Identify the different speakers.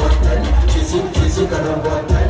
Speaker 1: bottle. She sing, she sing on a.